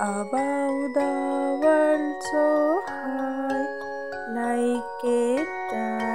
above the world so high, like a